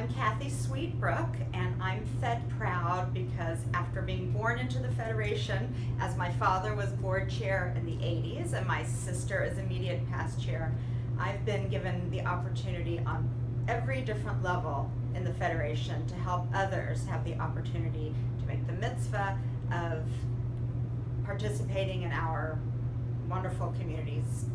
I'm Cathy Sweet Brook, and I'm Fed proud because after being born into the Federation, as my father was board chair in the 80s and my sister is immediate past chair, I've been given the opportunity on every different level in the Federation to help others have the opportunity to make the mitzvah of participating in our wonderful communities.